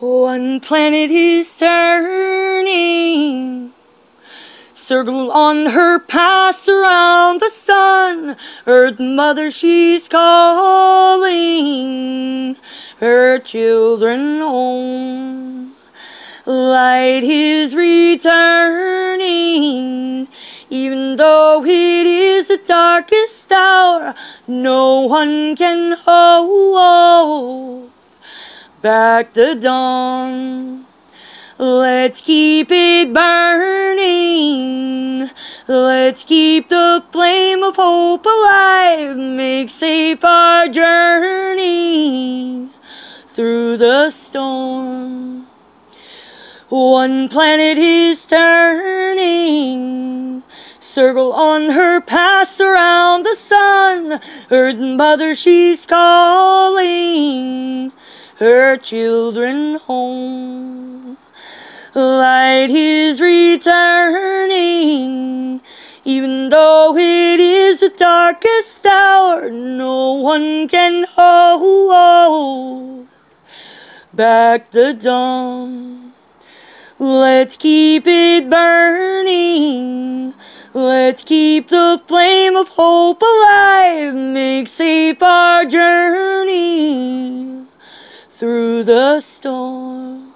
One planet is turning, circle on her pass around the sun. Earth Mother, she's calling her children home. Light is returning, even though it is the darkest hour, no one can hold back the dawn. Let's keep it burning. Let's keep the flame of hope alive. Make safe our journey through the storm. One planet is turning. Circle on her pass around the sun. Earth Mother, she's calling her children home. Light is returning, even though it is the darkest hour, no one can hold back the dawn. Let's keep it burning. Let's keep the flame of hope alive. Make safe our journey through the storm.